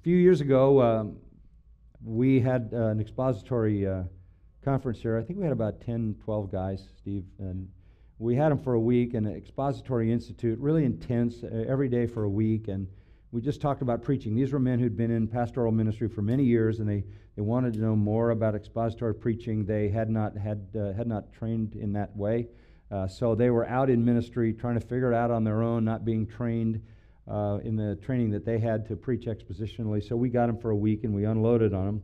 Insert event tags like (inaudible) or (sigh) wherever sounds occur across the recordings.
A few years ago, um, we had uh, an expository uh, conference here. I think we had about 10, 12 guys, Steve, and we had them for a week in an expository institute, really intense, uh, every day for a week, and we just talked about preaching. These were men who'd been in pastoral ministry for many years, and they, they wanted to know more about expository preaching. They had not had uh, had not trained in that way, uh, so they were out in ministry trying to figure it out on their own, not being trained uh, in the training that they had to preach expositionally. So we got them for a week, and we unloaded on them.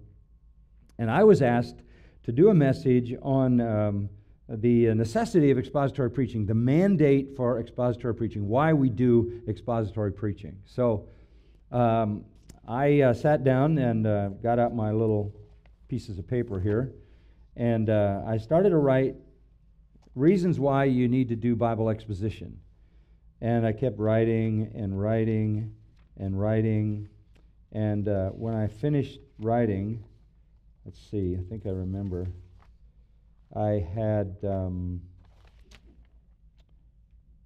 And I was asked to do a message on. Um, the necessity of expository preaching, the mandate for expository preaching, why we do expository preaching. So um, I uh, sat down and uh, got out my little pieces of paper here, and uh, I started to write reasons why you need to do Bible exposition. And I kept writing and writing and writing. And uh, when I finished writing, let's see, I think I remember. I had um,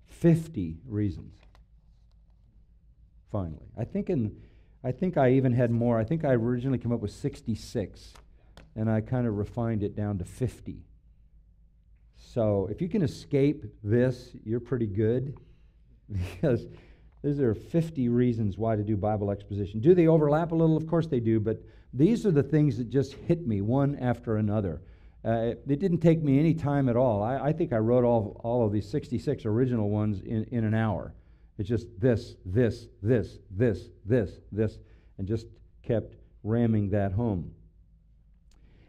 50 reasons. Finally, I think in, I think I even had more. I think I originally came up with 66, and I kind of refined it down to 50. So if you can escape this, you're pretty good, because these are 50 reasons why to do Bible exposition. Do they overlap a little? Of course they do, but these are the things that just hit me one after another. Uh, it, didn't take me any time at all. I, I, think I wrote all, all of these 66 original ones in, in an hour. It's just this, this, this, this, this, this, and just kept ramming that home.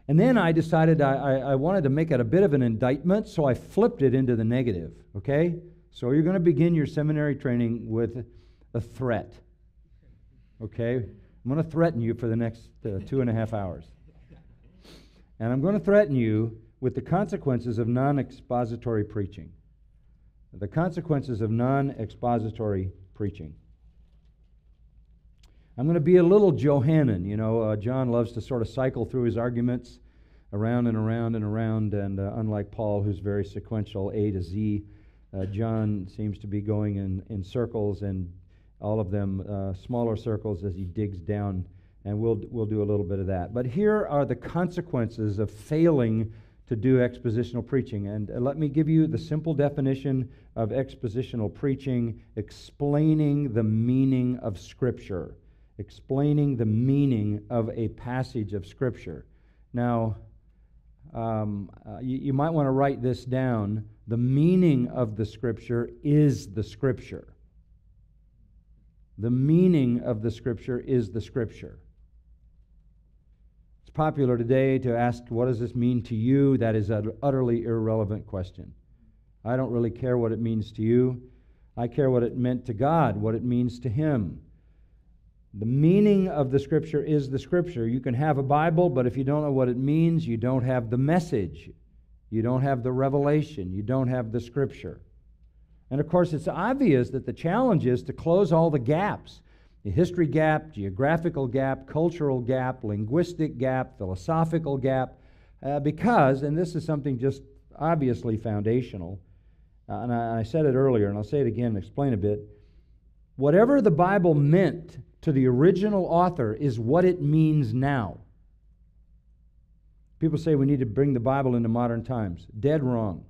And then I decided I, I, I wanted to make it a bit of an indictment, so I flipped it into the negative. Okay? So you're going to begin your seminary training with a threat. Okay? I'm going to threaten you for the next uh, two and a half hours. And I'm going to threaten you with the consequences of non expository preaching. The consequences of non expository preaching. I'm going to be a little Johannine. You know, uh, John loves to sort of cycle through his arguments around and around and around, and uh, unlike Paul, who's very sequential, A to Z, uh, John seems to be going in, in circles, and all of them uh, smaller circles as he digs down and we'll, we'll do a little bit of that. But here are the consequences of failing to do expositional preaching. And uh, let me give you the simple definition of expositional preaching explaining the meaning of Scripture. Explaining the meaning of a passage of Scripture. Now, um, uh, you, you might want to write this down. The meaning of the Scripture is the Scripture. The meaning of the Scripture is the Scripture It's popular today to ask, What does this mean to you? That is an utterly irrelevant question. I don't really care what it means to you. I care what it meant to God, what it means to Him. The meaning of the Scripture is the Scripture. You can have a Bible, but if you don't know what it means, you don't have the message. You don't have the revelation. You don't have the Scripture. And of course, it's obvious that the challenge is to close all the gaps the history gap, geographical gap, cultural gap, linguistic gap, philosophical gap, uh, because, and this is something just obviously foundational, uh, and I, I said it earlier, and I'll say it again and explain a bit. Whatever the Bible meant to the original author is what it means now. People say we need to bring the Bible into modern times. Dead wrong.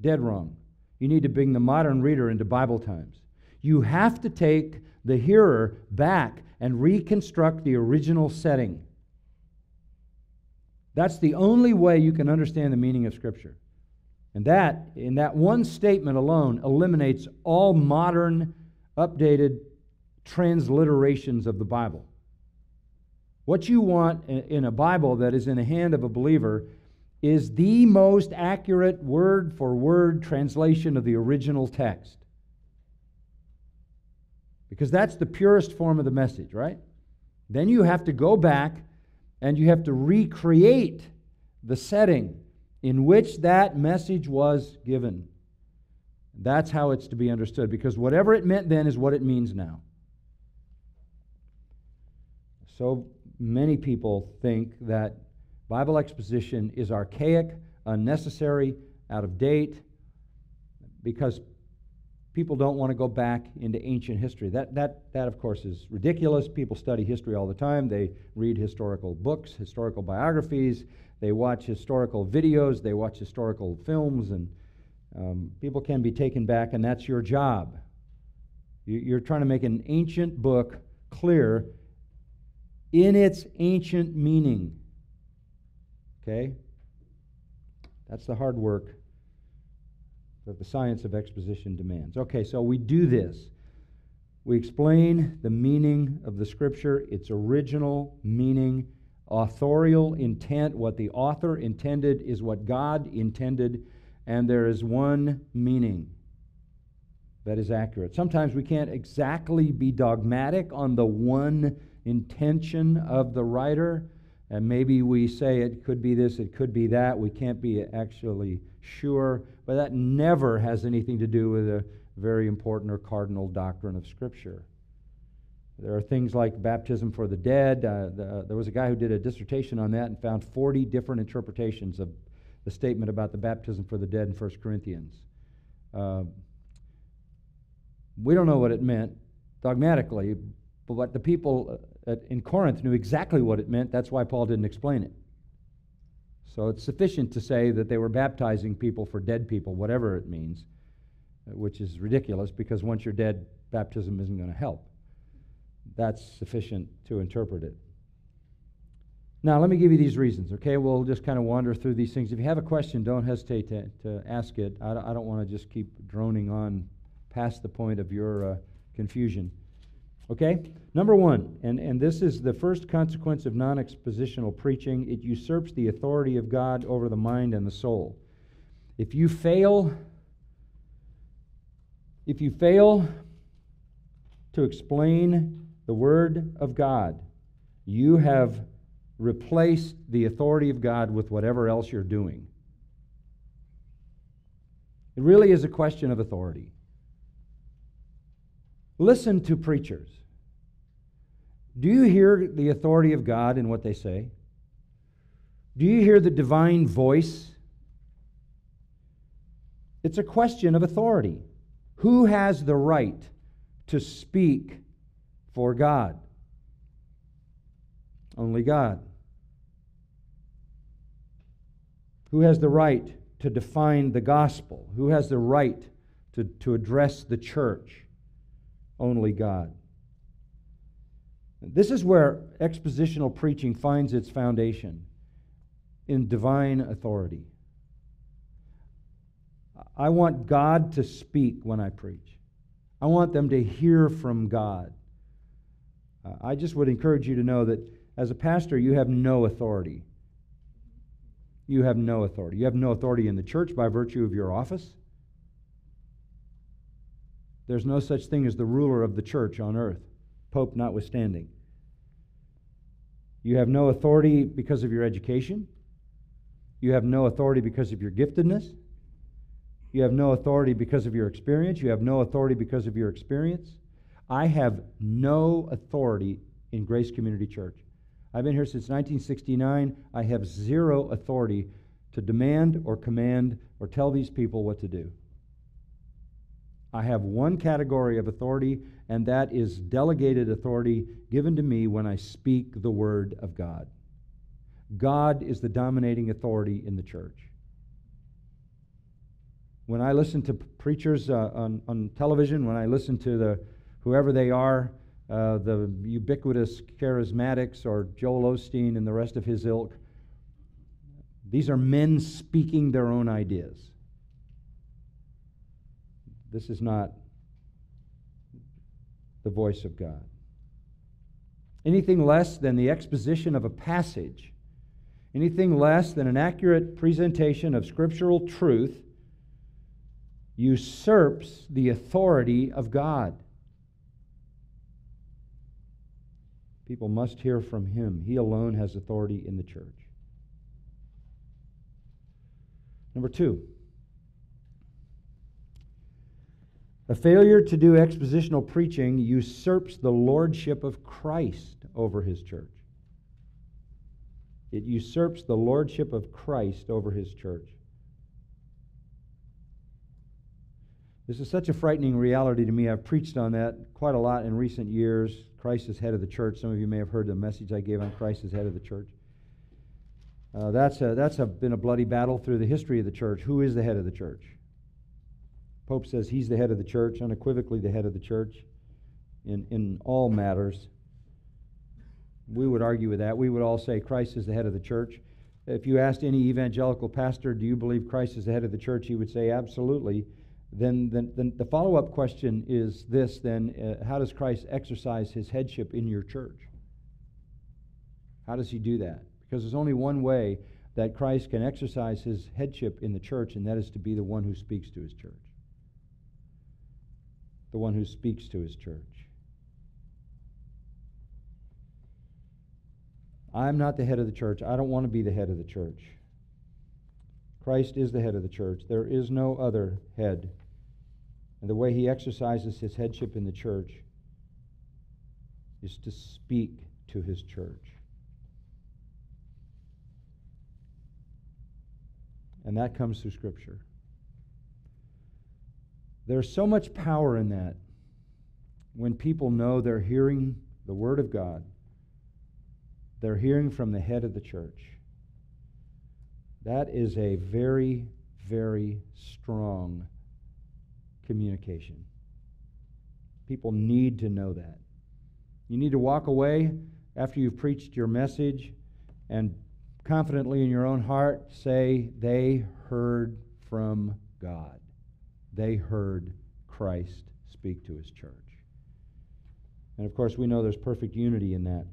Dead wrong. You need to bring the modern reader into Bible times. You have to take the hearer back and reconstruct the original setting. That's the only way you can understand the meaning of Scripture. And that, in that one statement alone, eliminates all modern, updated transliterations of the Bible. What you want in a Bible that is in the hand of a believer is the most accurate word for word translation of the original text because that's the purest form of the message, right? Then you have to go back and you have to recreate the setting in which that message was given. That's how it's to be understood because whatever it meant then is what it means now. So many people think that Bible exposition is archaic, unnecessary, out of date, because people don't want to go back into ancient history. That, that, that, of course, is ridiculous. People study history all the time. They read historical books, historical biographies, they watch historical videos, they watch historical films, and um, people can be taken back, and that's your job. You're trying to make an ancient book clear in its ancient meaning. Okay? That's the hard work that the science of exposition demands. Okay, so we do this. We explain the meaning of the scripture, its original meaning, authorial intent. What the author intended is what God intended, and there is one meaning that is accurate. Sometimes we can't exactly be dogmatic on the one intention of the writer, and maybe we say it could be this, it could be that. We can't be actually sure, but that never has anything to do with a very important or cardinal doctrine of Scripture. There are things like baptism for the dead. Uh, the, there was a guy who did a dissertation on that and found 40 different interpretations of the statement about the baptism for the dead in 1 Corinthians. Uh, we don't know what it meant dogmatically, but the people uh, in Corinth knew exactly what it meant. That's why Paul didn't explain it. So it's sufficient to say that they were baptizing people for dead people, whatever it means, which is ridiculous because once you're dead, baptism isn't going to help. That's sufficient to interpret it. Now, let me give you these reasons, okay? We'll just kind of wander through these things. If you have a question, don't hesitate to, to ask it. I, I don't want to just keep droning on past the point of your uh, confusion. Okay? Number one, and, and this is the first consequence of non expositional preaching it usurps the authority of God over the mind and the soul. If you fail, if you fail to explain the Word of God, you have replaced the authority of God with whatever else you're doing. It really is a question of authority. Listen to preachers. Do you hear the authority of God in what they say? Do you hear the divine voice? It's a question of authority. Who has the right to speak for God? Only God. Who has the right to define the gospel? Who has the right to, to address the church? Only God. This is where expositional preaching finds its foundation in divine authority. I want God to speak when I preach. I want them to hear from God. Uh, I just would encourage you to know that as a pastor, you have no authority. You have no authority. You have no authority in the church by virtue of your office. There's no such thing as the ruler of the church on earth, Pope notwithstanding. You have no authority because of your education. You have no authority because of your giftedness. You have no authority because of your experience. You have no authority because of your experience. I have no authority in Grace Community Church. I've been here since 1969. I have zero authority to demand or command or tell these people what to do. I have one category of authority, and that is delegated authority given to me when I speak the word of God. God is the dominating authority in the church. When I listen to preachers uh, on, on television, when I listen to the whoever they are, uh, the ubiquitous charismatics or Joel Osteen and the rest of his ilk, these are men speaking their own ideas. This is not the voice of God. Anything less than the exposition of a passage, anything less than an accurate presentation of scriptural truth, usurps the authority of God. People must hear from him. He alone has authority in the church. Number two, A failure to do expositional preaching usurps the lordship of Christ over his church. It usurps the lordship of Christ over his church. This is such a frightening reality to me. I've preached on that quite a lot in recent years. Christ is head of the church. Some of you may have heard the message I gave on Christ as head of the church. Uh, that's a, that's a, been a bloody battle through the history of the church. Who is the head of the church? Pope says he's the head of the church, unequivocally the head of the church in, in all matters. We would argue with that. We would all say Christ is the head of the church. If you asked any evangelical pastor, do you believe Christ is the head of the church? He would say, absolutely. Then, then, then the follow up question is this then uh, how does Christ exercise his headship in your church? How does he do that? Because there's only one way that Christ can exercise his headship in the church, and that is to be the one who speaks to his church. The one who speaks to his church. I'm not the head of the church. I don't want to be the head of the church. Christ is the head of the church. There is no other head. And the way he exercises his headship in the church is to speak to his church. And that comes through Scripture. There's so much power in that when people know they're hearing the Word of God they're hearing from the head of the church. That is a very, very strong communication. People need to know that. You need to walk away after you've preached your message and confidently in your own heart say, They heard from God. They heard Christ speak to his church. And of course, we know there's perfect unity in that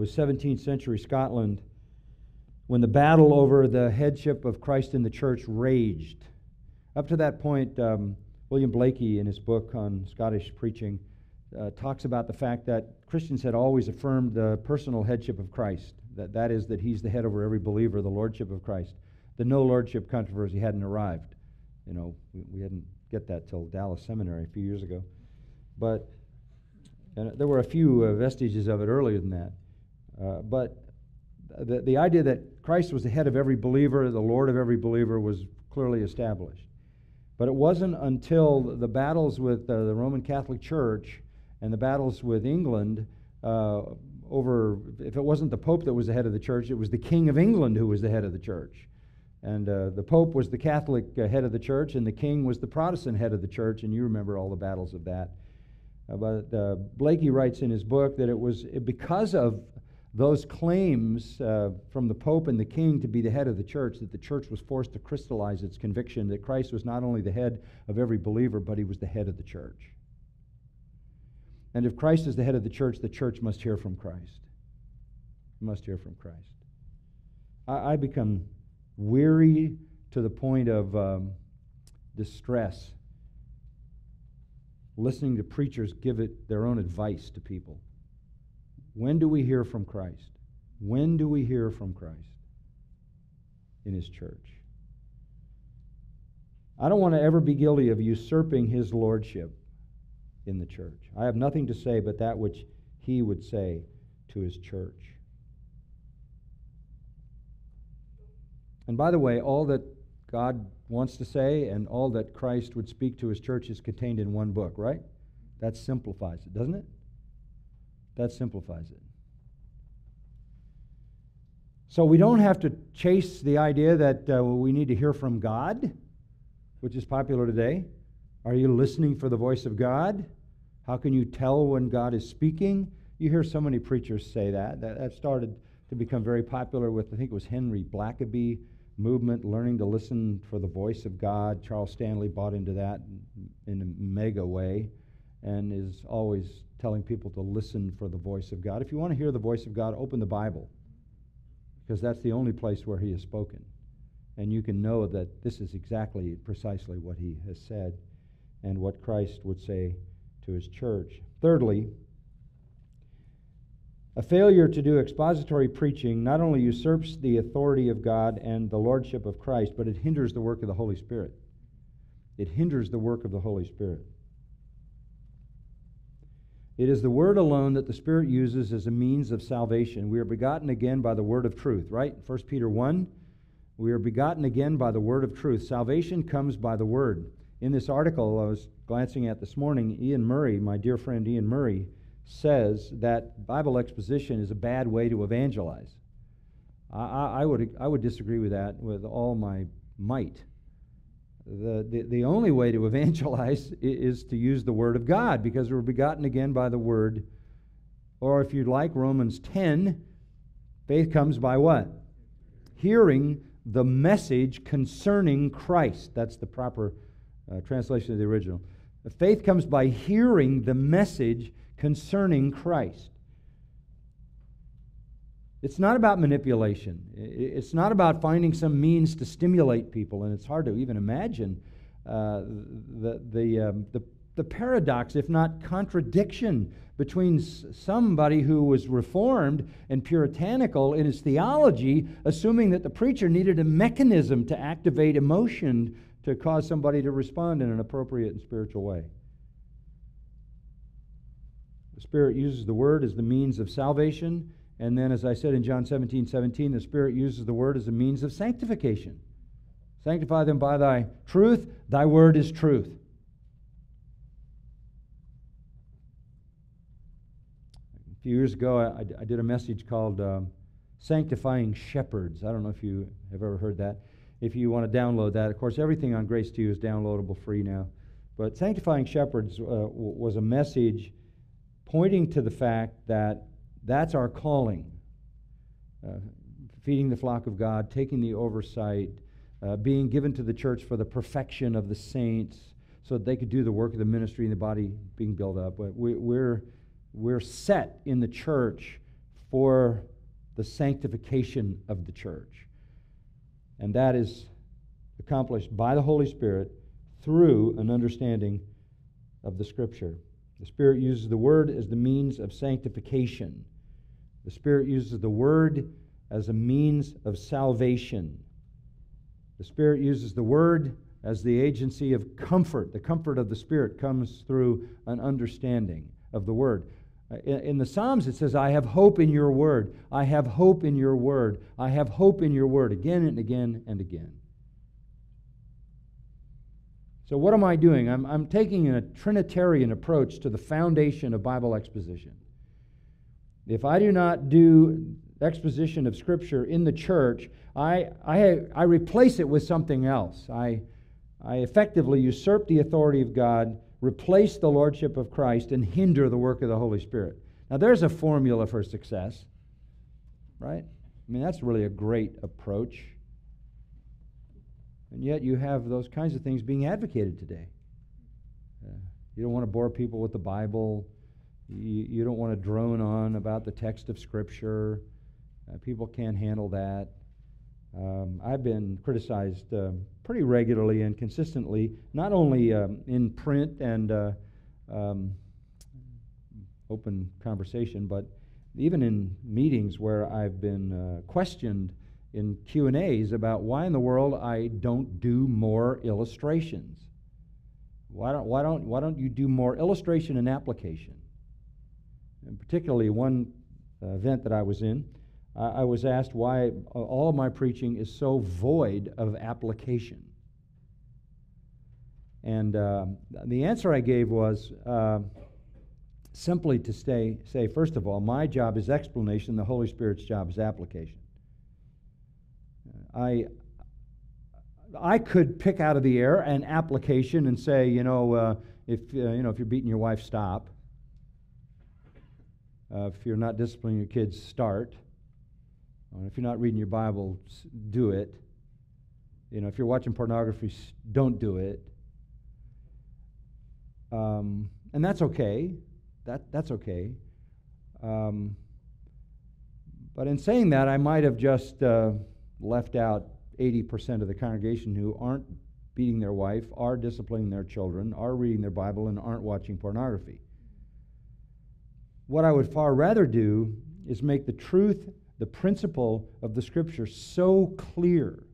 was 17th century Scotland when the battle over the headship of Christ in the church raged. Up to that point, um, William Blaikie, in his book on Scottish preaching, uh, talks about the fact that Christians had always affirmed the personal headship of Christ. That, that is, that he's the head over every believer, the lordship of Christ. The no lordship controversy hadn't arrived. You know, we, we didn't get that till Dallas Seminary a few years ago. But and there were a few uh, vestiges of it earlier than that. Uh, but the, the idea that Christ was the head of every believer, the Lord of every believer, was clearly established. But it wasn't until the battles with uh, the Roman Catholic Church and the battles with England uh, over, if it wasn't the Pope that was the head of the church, it was the King of England who was the head of the church. And uh, the Pope was the Catholic uh, head of the church, and the King was the Protestant head of the church, and you remember all the battles of that. Uh, but uh, Blaikie writes in his book that it was because of those claims uh, from the Pope and the King to be the head of the church, that the church was forced to crystallize its conviction that Christ was not only the head of every believer, but he was the head of the church. And if Christ is the head of the church, the church must hear from Christ. Must hear from Christ. I, I become weary to the point of um, distress listening to preachers give it their own advice to people. When do we hear from Christ? When do we hear from Christ in His church? I don't want to ever be guilty of usurping His lordship in the church. I have nothing to say but that which He would say to His church. And by the way, all that God wants to say and all that Christ would speak to His church is contained in one book, right? That simplifies it, doesn't it? That simplifies it. So we don't have to chase the idea that uh, we need to hear from God, which is popular today. Are you listening for the voice of God? How can you tell when God is speaking? You hear so many preachers say that. That, that started to become very popular with, I think it was Henry Blackaby movement, learning to listen for the voice of God. Charles Stanley bought into that in a mega way and is always telling people to listen for the voice of God. If you want to hear the voice of God, open the Bible, because that's the only place where He has spoken. And you can know that this is exactly, precisely what He has said and what Christ would say to His church. Thirdly, a failure to do expository preaching not only usurps the authority of God and the lordship of Christ, but it hinders the work of the Holy Spirit. It hinders the work of the Holy Spirit. It is the word alone that the Spirit uses as a means of salvation. We are begotten again by the word of truth, right? 1 Peter 1. We are begotten again by the word of truth. Salvation comes by the word. in this article I was glancing at this morning, Iain Murray, my dear friend Iain Murray, says that Bible exposition is a bad way to evangelize. I, I, would, I would disagree with that with all my might. The, the, the only way to (laughs) evangelize is to use the Word of God because we're begotten again by the Word. Or if you'd like, Romans 10, faith comes by what? Hearing the message concerning Christ. That's the proper uh, translation of the original. Faith comes by hearing the message concerning Christ. It's not about manipulation. It's not about finding some means to stimulate people, and it's hard to even imagine uh, the, the, um, the, the paradox, if not contradiction, between somebody who was reformed and puritanical in his theology, assuming that the preacher needed a mechanism to activate emotion to cause somebody to respond in an appropriate and spiritual way. The Spirit uses the Word as the means of salvation and then, as I said in John 17 17, the Spirit uses the word as a means of sanctification. Sanctify them by thy truth. Thy word is truth. A few years ago, I, I did a message called um, Sanctifying Shepherds. I don't know if you have ever heard that. If you want to download that, of course, everything on Grace to You is downloadable free now. But Sanctifying Shepherds uh, was a message pointing to the fact that that's our calling. Uh, feeding the flock of God, taking the oversight, uh, being given to the church for the perfection of the saints so that they could do the work of the ministry and the body being built up. We, we're, we're set in the church for the sanctification of the church. And that is accomplished by the Holy Spirit through an understanding of the Scripture. The Spirit uses the Word as the means of sanctification. The Spirit uses the Word as a means of salvation. The Spirit uses the Word as the agency of comfort. The comfort of the Spirit comes through an understanding of the Word. Uh, in, in, the Psalms, it says, I have hope in your Word. I have hope in your Word. I have hope in your Word again and again and again. So, what am I doing? I'm, I'm taking a Trinitarian approach to the foundation of Bible exposition. If I do not do exposition of Scripture in the church, I, I, I replace it with something else. I, I effectively usurp the authority of God, replace the lordship of Christ, and hinder the work of the Holy Spirit. Now, there's a formula for success, right? I mean, that's really a great approach. And yet you have those kinds of things being advocated today. Uh, you don't want to bore people with the Bible. You, you don't want to drone on about the text of Scripture. Uh, people can't handle that. Um, I've been criticized uh, pretty regularly and consistently, not only um, in print and uh, um, open conversation, but even in meetings where I've been uh, questioned in Q&As about why in the world I don't do more illustrations. Why don't, why don't, why don't you do more illustration and application? And particularly one uh, event that I was in, uh, I was asked why all of my preaching is so void of application. And uh, the answer I gave was uh, simply to stay, say, first of all, my job is explanation, the Holy Spirit's job is application. I, I could pick out of the air an application and say, you know, uh, if, uh, you know, if you're beating your wife, stop. Uh, if you're not disciplining your kids, start. Uh, if you're not reading your Bible, do it. You know, if you're watching pornography, don't do it. Um, and that's okay. That, that's okay. Um, but in saying that, I might have just uh, left out 80% of the congregation who aren't beating their wife, are disciplining their children, are reading their Bible, and aren't watching pornography. What I would far rather do is make the truth, the principle of the Scripture so clear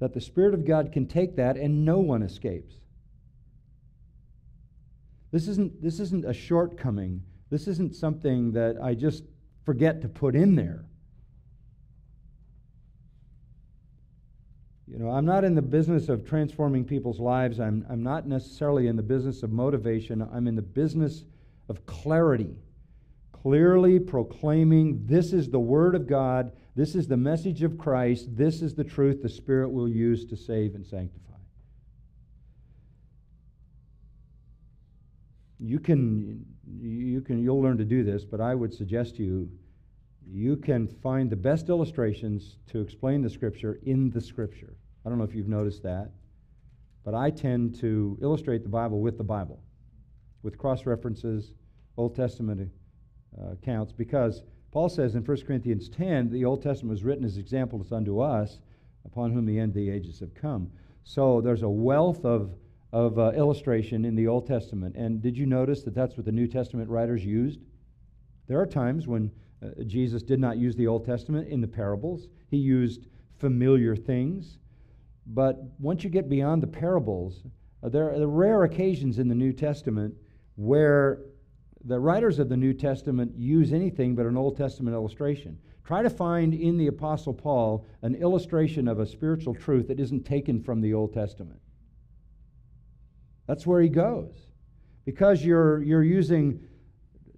that the Spirit of God can take that and no one escapes. This isn't, this isn't a shortcoming. This isn't something that I just forget to put in there. You know, I'm not in the business of transforming people's lives. I'm, I'm not necessarily in the business of motivation. I'm in the business of clarity. Clearly proclaiming this is the Word of God, this is the message of Christ, this is the truth the Spirit will use to save and sanctify. You can, you can, you'll learn to do this, but I would suggest to you you can find the best illustrations to explain the Scripture in the Scripture. I don't know if you've noticed that, but I tend to illustrate the Bible with the Bible, with cross references, Old Testament uh, accounts, because Paul says in 1 Corinthians 10 the Old Testament was written as examples unto us, upon whom the end of the ages have come. So there's a wealth of, of uh, illustration in the Old Testament. And did you notice that that's what the New Testament writers used? There are times when uh, Jesus did not use the Old Testament in the parables, he used familiar things. But once you get beyond the parables, uh, there are rare occasions in the New Testament where the writers of the New Testament use anything but an Old Testament illustration. Try to find in the Apostle Paul an illustration of a spiritual truth that isn't taken from the Old Testament. That's where he goes. Because you're, you're using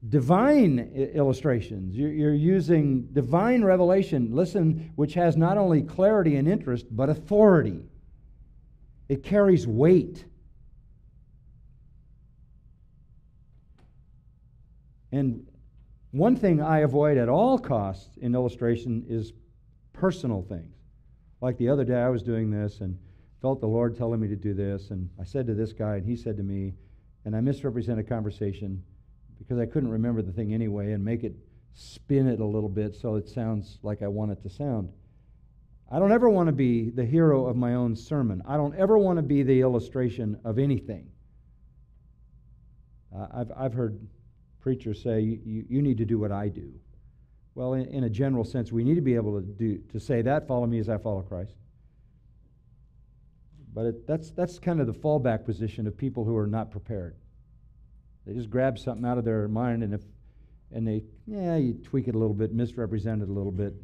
divine illustrations. You're, you're using divine revelation, listen, which has not only clarity and interest, but authority. It carries weight. And one thing I avoid at all costs in illustration is personal things. Like the other day, I was doing this and felt the Lord telling me to do this, and I said to this guy, and he said to me, and I misrepresented a conversation because I couldn't remember the thing anyway and make it spin it a little bit so it sounds like I want it to sound. I don't ever want to be the hero of my own sermon. I don't ever want to be the illustration of anything. Uh, I've, I've heard preachers say, you, you need to do what I do. Well, in, in a general sense, we need to be able to, do, to say that, follow me as I follow Christ. But it, that's, that's kind of the fallback position of people who are not prepared. They just grab something out of their mind, and if and they yeah, you tweak it a little bit, misrepresent it a little bit,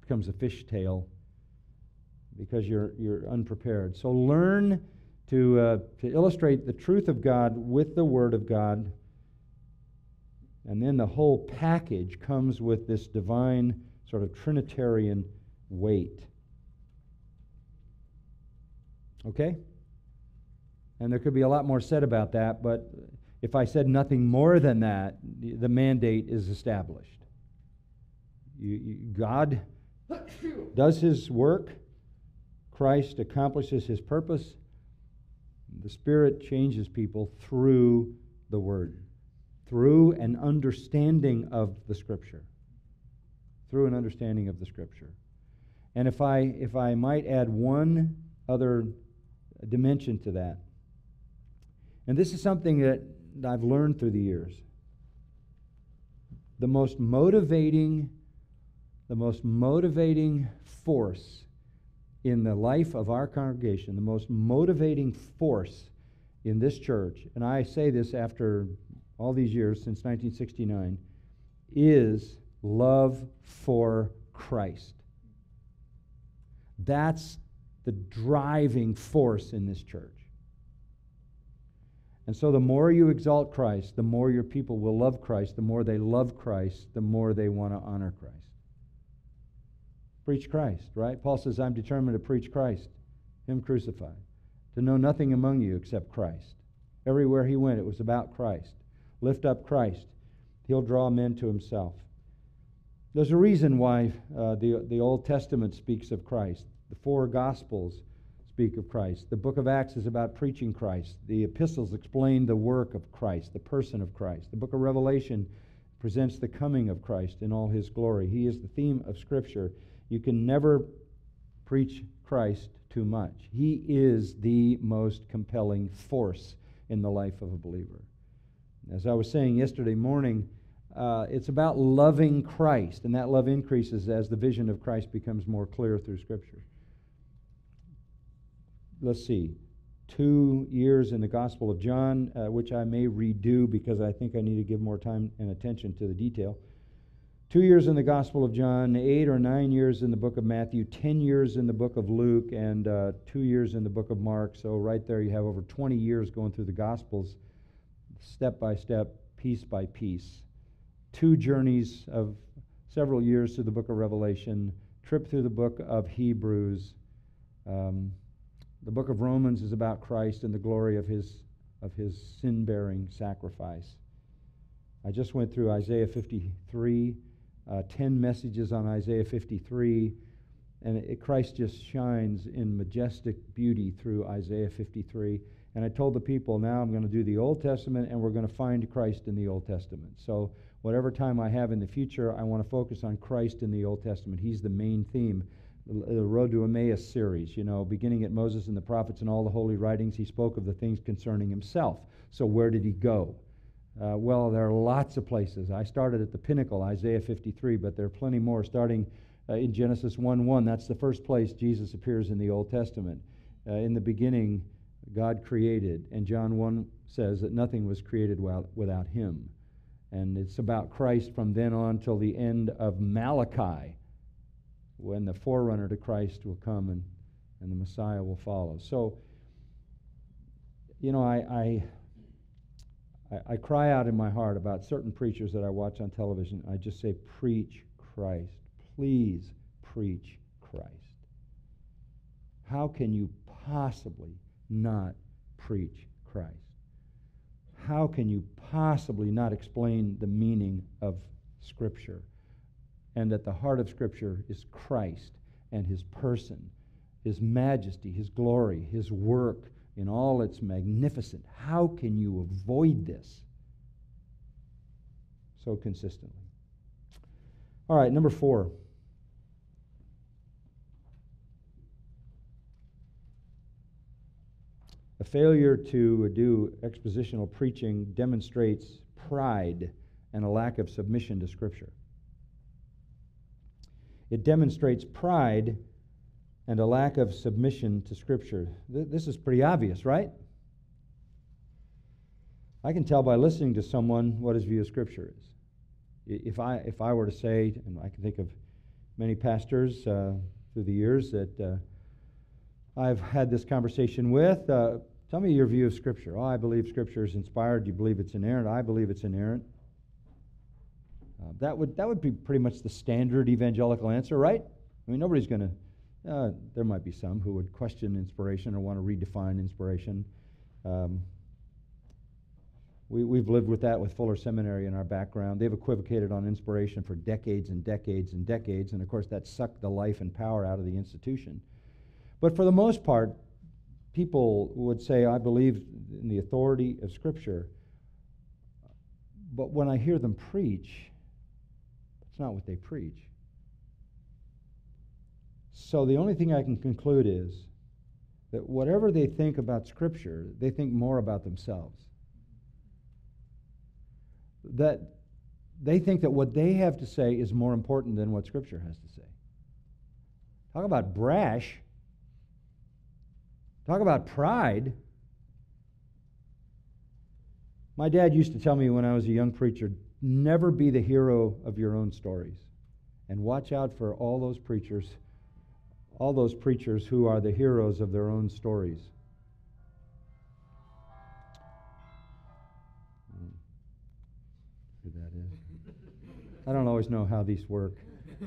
becomes a fish fishtail because you're you're unprepared. So learn to uh, to illustrate the truth of God with the Word of God, and then the whole package comes with this divine sort of Trinitarian weight. Okay? And there could be a lot more said about that, but if I said nothing more than that, the mandate is established. You, you, God does his work, Christ accomplishes his purpose. The Spirit changes people through the Word, through an understanding of the Scripture. Through an understanding of the Scripture. And if I, if I might add one other dimension to that, and this is something that I've learned through the years. The most motivating, the most motivating force in the life of our congregation, the most motivating force in this church, and I say this after all these years since 1969, is love for Christ. That's the driving force in this church. And so the more you exalt Christ, the more your people will love Christ. The more they love Christ, the more they want to honor Christ. Preach Christ, right? Paul says, I'm determined to preach Christ, Him crucified, to know nothing among you except Christ. Everywhere he went, it was about Christ. Lift up Christ, He'll draw men to Himself. There's a reason why uh, the, the Old Testament speaks of Christ. The four Gospels speak of Christ. The book of Acts is about preaching Christ. The epistles explain the work of Christ, the person of Christ. The book of Revelation presents the coming of Christ in all his glory. He is the theme of Scripture. You can never preach Christ too much. He is the most compelling force in the life of a believer. As I was saying yesterday morning, uh, it's about loving Christ, and that love increases as the vision of Christ becomes more clear through Scripture let's see, two years in the Gospel of John, uh, which I may redo because I think I need to give more time and attention to the detail. two years in the Gospel of John, eight or nine years in the book of Matthew, ten years in the book of Luke, and uh, two years in the book of Mark. So, right there, you have over 20 years going through the Gospels, step by step, piece by piece. Two journeys of several years through the book of Revelation, trip through the book of Hebrews. Um, the book of Romans is about Christ and the glory of his, of his sin bearing sacrifice. I just went through Isaiah 53 uh, 10 messages on Isaiah 53, and it, Christ just shines in majestic beauty through Isaiah 53. And I told the people, now I'm going to do the Old Testament, and we're going to find Christ in the Old Testament. So, whatever time I have in the future, I want to focus on Christ in the Old Testament. He's the main theme. The Road to Emmaus series, you know, beginning at Moses and the prophets and all the holy writings, he spoke of the things concerning himself. So, where did he go? Uh, well, there are lots of places. I started at the pinnacle, Isaiah 53, but there are plenty more starting uh, in Genesis 1 1. That's the first place Jesus appears in the Old Testament. Uh, in the beginning, God created, and John 1 says that nothing was created without him. And it's about Christ from then on till the end of Malachi, when the forerunner to Christ will come and, and the Messiah will follow. So, you know, I, I I, I cry out in my heart about certain preachers that I watch on television. I just say, preach Christ. Please preach Christ. How can you possibly not preach Christ? How can you possibly not explain the meaning of Scripture? And that the heart of Scripture is Christ and His person, His majesty, His glory, His work, in all its magnificence. How can you avoid this so consistently? All right, number four. A failure to do expositional preaching demonstrates pride and a lack of submission to Scripture. It demonstrates pride and a lack of submission to Scripture. Th- this is pretty obvious, right? I can tell by listening to someone what his view of Scripture is. If I, if I were to say, and I can think of many pastors uh, through the years that uh, I've had this conversation with, uh, tell me your view of Scripture. Oh, I believe Scripture is inspired. Do you believe it's inerrant? I believe it's inerrant. Uh, that, would, that would be pretty much the standard evangelical answer, right? I mean, nobody's going to uh, there might be some who would question inspiration or want to redefine inspiration. Um, we, we've lived with that with Fuller Seminary in our background. They've equivocated on inspiration for decades and decades and decades, and of course, that sucked the life and power out of the institution. But for the most part, people would say, I believe in the authority of Scripture. But when I hear them preach, not what they preach. So the only thing I can conclude is that whatever they think about Scripture, they think more about themselves. That they think that what they have to say is more important than what Scripture has to say. Talk about brash. Talk about pride. My dad used to tell me when I was a young preacher never be the hero of your own stories. And watch out for all those preachers all those preachers who are the heroes of their own stories. Who that is? I don't always know how these work. (laughs)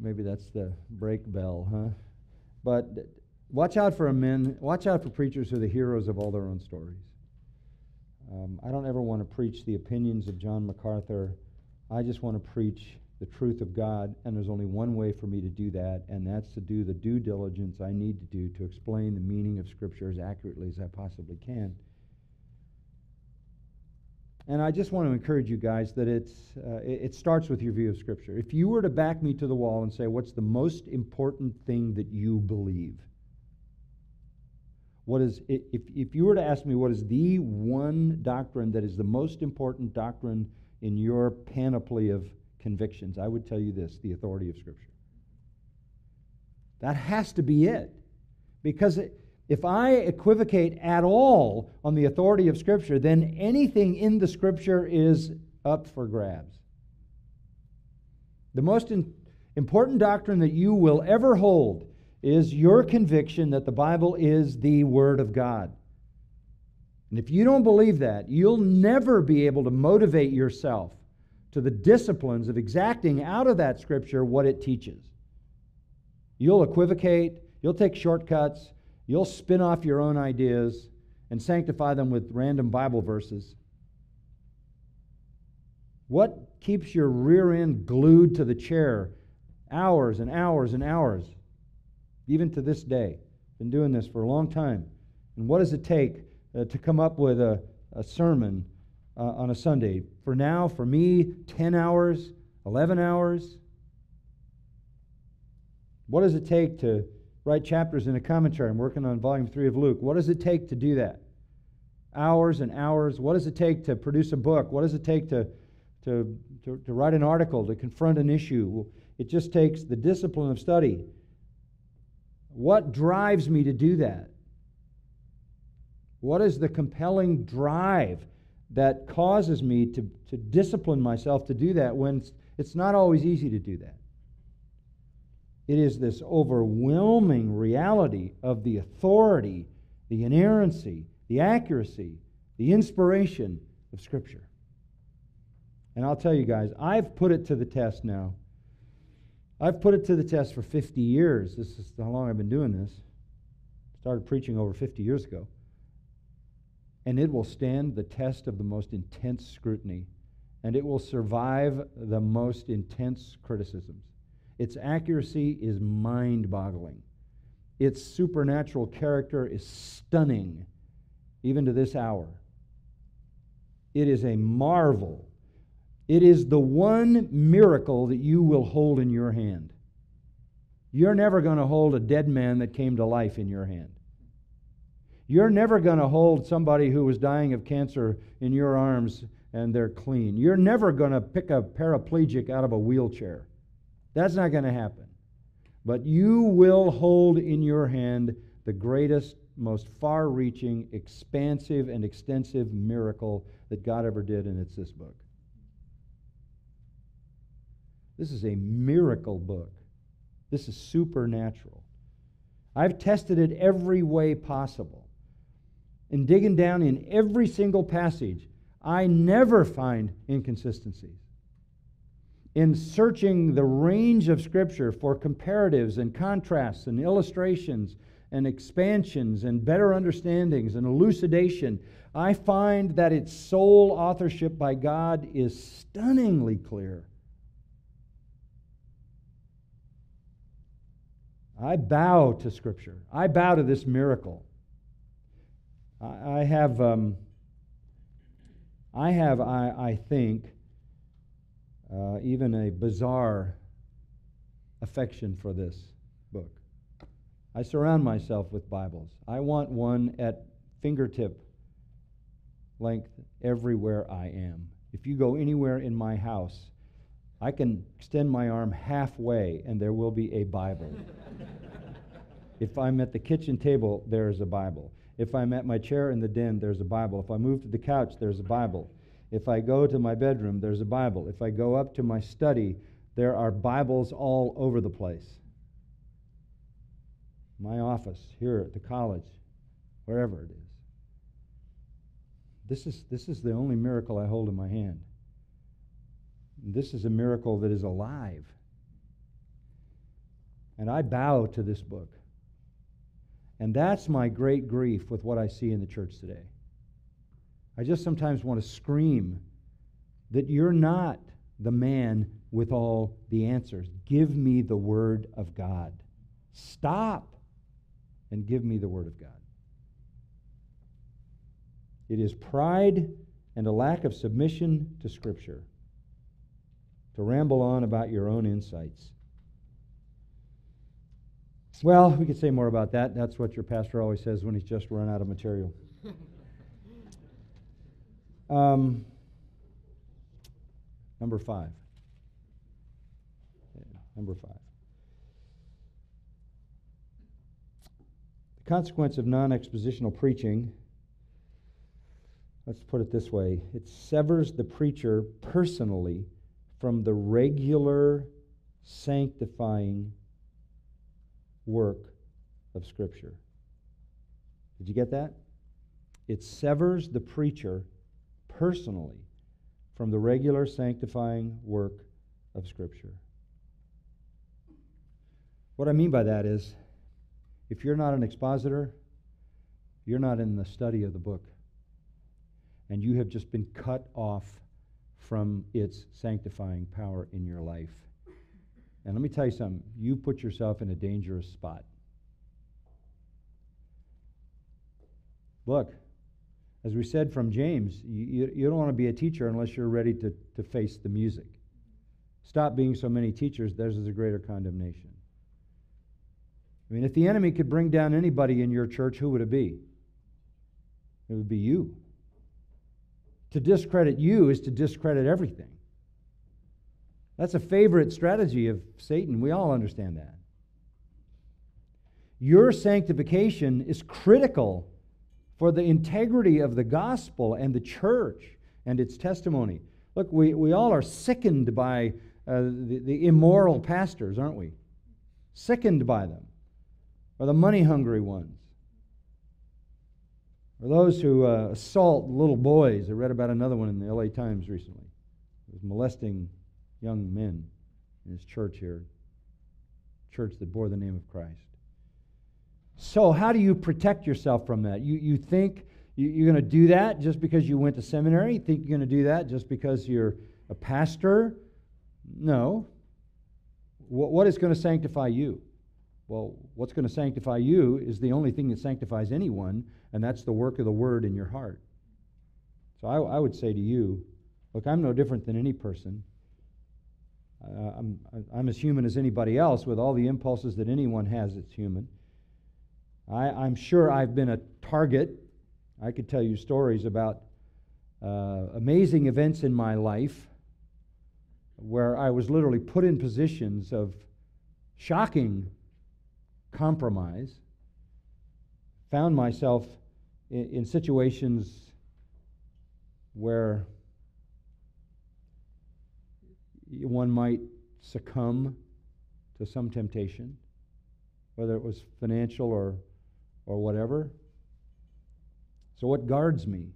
Maybe that's the break bell, huh? But watch out for men. Watch out for preachers who are the heroes of all their own stories. Um, I don't ever want to preach the opinions of John MacArthur. I just want to preach the truth of God, and there's only one way for me to do that, and that's to do the due diligence I need to do to explain the meaning of Scripture as accurately as I possibly can. And I just want to encourage you guys that it's, uh, it, it starts with your view of Scripture. If you were to back me to the wall and say, What's the most important thing that you believe? What is, if, if you were to ask me what is the one doctrine that is the most important doctrine in your panoply of convictions, I would tell you this the authority of Scripture. That has to be it. Because if I equivocate at all on the authority of Scripture, then anything in the Scripture is up for grabs. The most in, important doctrine that you will ever hold is your conviction that the Bible is the Word of God. And if you don't believe that, you'll never be able to motivate yourself to the disciplines of exacting out of that Scripture what it teaches. You'll equivocate, you'll take shortcuts, you'll spin off your own ideas and sanctify them with random Bible verses. What keeps your rear end glued to the chair hours and hours and hours, even to this day? Been doing this for a long time. And what does it take uh, to come up with a, a sermon uh, on a Sunday? For now, for me, 10 hours, 11 hours. What does it take to write chapters in a commentary? I'm working on volume 3 of Luke. What does it take to do that? Hours and hours. What does it take to produce a book? What does it take to, to, to, to write an article, to confront an issue? It just takes the discipline of study. What drives me to do that? What is the compelling drive that causes me to, to discipline myself to do that when it's not always easy to do that? It is this overwhelming reality of the authority, the inerrancy, the accuracy, the inspiration of Scripture. And I'll tell you guys, I've put it to the test now. I've put it to the test for 50 years. This is how long I've been doing this. Started preaching over 50 years ago. And it will stand the test of the most intense scrutiny, and it will survive the most intense criticisms. Its accuracy is mind boggling. Its supernatural character is stunning, even to this hour. It is a marvel. It is the one miracle that you will hold in your hand. You're never going to hold a dead man that came to life in your hand. You're never going to hold somebody who was dying of cancer in your arms and they're clean. You're never going to pick a paraplegic out of a wheelchair. That's not going to happen. But you will hold in your hand the greatest, most far reaching, expansive, and extensive miracle that God ever did, and it's this book. This is a miracle book. This is supernatural. I've tested it every way possible. And digging down in every single passage, I never find inconsistencies in searching the range of Scripture for comparatives and contrasts and illustrations and expansions and better understandings and elucidation, I find that its sole authorship by God is stunningly clear. I bow to Scripture. I bow to this miracle. I, have, um, I have, I, I think, uh, even a bizarre affection for this book. I surround myself with Bibles. I want one at fingertip length everywhere I am. If you go anywhere in my house, I can extend my arm halfway and there will be a Bible. (laughs) if I'm at the kitchen table, there's a Bible. If I'm at my chair in the den, there's a Bible. If I move to the couch, there's a Bible. If I go to my bedroom, there's a Bible. If I go up to my study, there are Bibles all over the place. My office, here at the college, wherever it is. This is, this is the only miracle I hold in my hand. This is a miracle that is alive. And I bow to this book. And that's my great grief with what I see in the church today. I just sometimes want to scream that you're not the man with all the answers. Give me the Word of God. Stop and give me the Word of God. It is pride and a lack of submission to Scripture to ramble on about your own insights. Well, we could say more about that. That's what your pastor always says when he's just run out of material. (laughs) Um, number five. number five. The consequence of non expositional preaching let's put it this way it severs the preacher personally from the regular sanctifying work of Scripture. Did you get that? It severs the preacher personally from the regular sanctifying work of Scripture. What I mean by that is if you're not an expositor, you're not in the study of the book. And you have just been cut off from its sanctifying power in your life. And let me tell you something you put yourself in a dangerous spot. Look, as we said from James, you, you don't want to be a teacher unless you're ready to, to face the music. Stop being so many teachers, theirs is a greater condemnation. I mean, if the enemy could bring down anybody in your church, who would it be? It would be you. To discredit you is to discredit everything. That's a favorite strategy of Satan. We all understand that. Your sanctification is critical for the integrity of the gospel and the church and its testimony. Look, we, we all are sickened by uh, the, the immoral pastors, aren't we? Sickened by them, or the money hungry ones, or those who uh, assault little boys. I read about another one in the LA Times recently. He was molesting young men in his church here, church that bore the name of Christ. So, how do you protect yourself from that? You, you think you, are going to do that just because you went to seminary? You think you're going to do that just because you're a pastor? No. What, what is going to sanctify you? Well, what's going to sanctify you is the only thing that sanctifies anyone, and that's the work of the Word in your heart. So I, I would say to you, look, I'm no different than any person. Uh, I'm, I'm as human as anybody else with all the impulses that anyone has that's human. I, I'm sure I've been a target. I could tell you stories about uh, amazing events in my life where I was literally put in positions of shocking compromise, found myself in, in situations where one might succumb to some temptation, whether it was financial or or whatever. So, what guards me?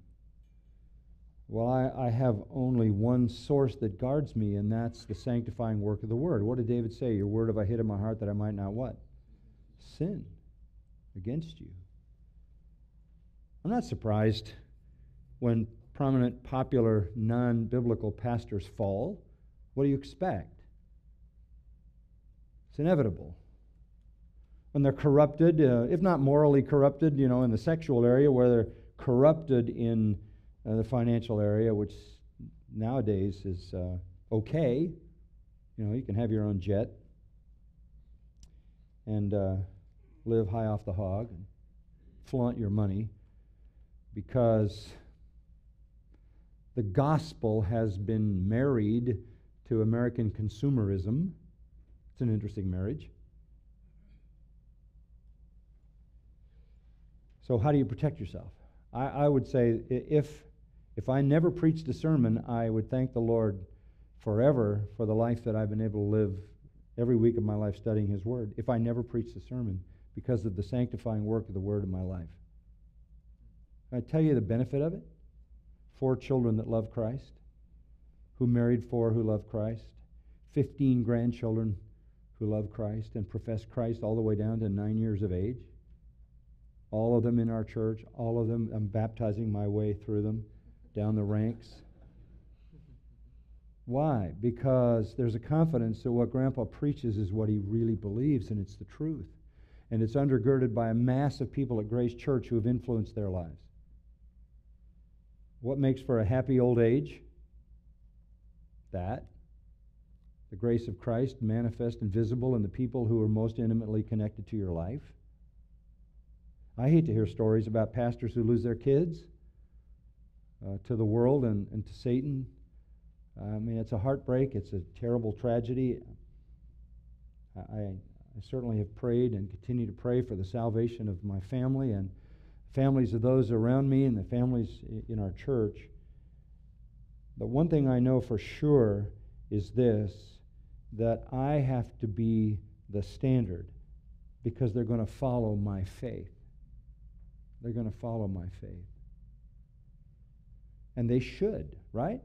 Well, I, I, have only one source that guards me, and that's the sanctifying work of the Word. What did David say? Your Word have I hid in my heart that I might not what? Sin against you. I'm not surprised when prominent, popular, non biblical pastors fall. What do you expect? It's inevitable when they're corrupted, uh, if not morally corrupted, you know, in the sexual area, where they're corrupted in uh, the financial area, which nowadays is uh, okay. You know, you can have your own jet and uh, live high off the hog and flaunt your money because the gospel has been married to American consumerism. It's an interesting marriage. So, how do you protect yourself? I, I would say if, if I never preached a sermon, I would thank the Lord forever for the life that I've been able to live every week of my life studying His Word. If I never preached a sermon because of the sanctifying work of the Word in my life. Can I tell you the benefit of it? Four children that love Christ, who married four who love Christ, 15 grandchildren who love Christ and profess Christ all the way down to nine years of age all of them in our church, all of them, I'm baptizing my way through them down the ranks. Why? Because there's a confidence that what Grandpa preaches is what he really believes, and it's the truth. And it's undergirded by a mass of people at Grace Church who have influenced their lives. What makes for a happy old age? That. The grace of Christ manifest and visible in the people who are most intimately connected to your life. I hate to hear stories about pastors who lose their kids uh, to the world and, and to Satan. I mean, it's a heartbreak. It's a terrible tragedy. I, I certainly have prayed and continue to pray for the salvation of my family and families of those around me and the families in our church. But one thing I know for sure is this that I have to be the standard because they're going to follow my faith. They're going to follow my faith. And they should, right?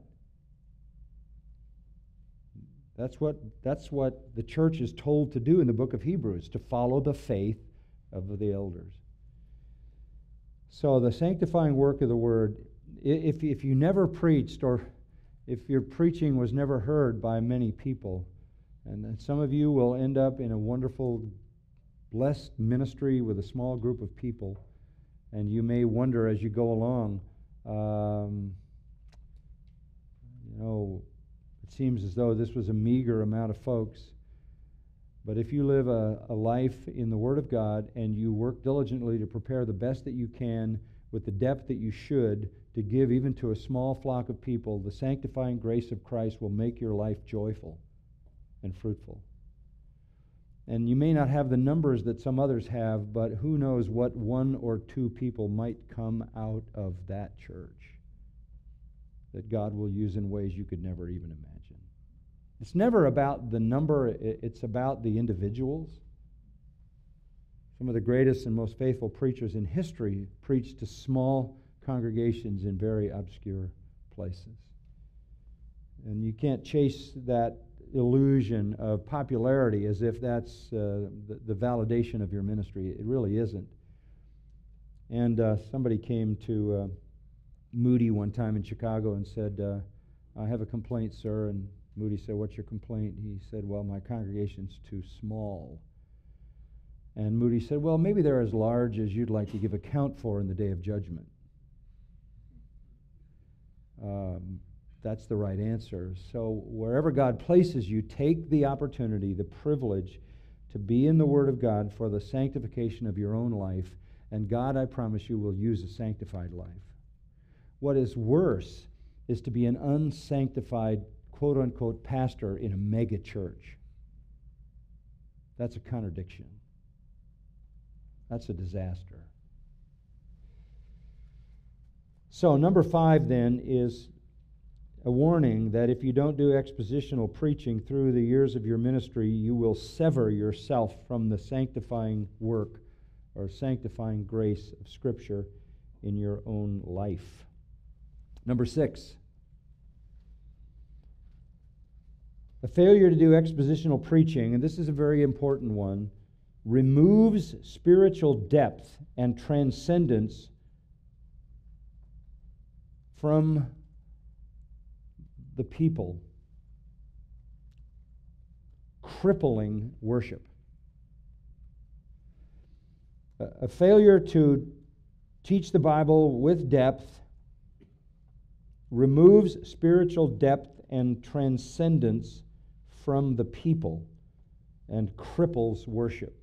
That's what, that's what the church is told to do in the book of Hebrews, to follow the faith of the elders. So, the sanctifying work of the word, if, if you never preached or if your preaching was never heard by many people, and some of you will end up in a wonderful, blessed ministry with a small group of people, and you may wonder as you go along, um, you know, it seems as though this was a meager amount of folks. But if you live a, a life in the Word of God and you work diligently to prepare the best that you can with the depth that you should to give even to a small flock of people, the sanctifying grace of Christ will make your life joyful and fruitful. And you may not have the numbers that some others have, but who knows what one or two people might come out of that church that God will use in ways you could never even imagine. It's never about the number, it's about the individuals. Some of the greatest and most faithful preachers in history preached to small congregations in very obscure places. And you can't chase that illusion of popularity as if that's uh, the, the, validation of your ministry. It really isn't. And uh, somebody came to uh, Moody one time in Chicago and said, uh, I have a complaint, sir. And Moody said, What's your complaint? He said, Well, my congregation's too small. And Moody said, Well, maybe they're as large as you'd like to give account for in the day of judgment. Um, that's the right answer. So, wherever God places you, take the opportunity, the privilege to be in the Word of God for the sanctification of your own life. And God, I promise you, will use a sanctified life. What is worse is to be an unsanctified, quote unquote, pastor in a mega church. That's a contradiction. That's a disaster. So, number five then is a warning that if you don't do expositional preaching through the years of your ministry, you will sever yourself from the sanctifying work or sanctifying grace of Scripture in your own life. Number six, a failure to do expositional preaching, and this is a very important one, removes spiritual depth and transcendence from the people, crippling worship. A failure to teach the Bible with depth removes spiritual depth and transcendence from the people and cripples worship.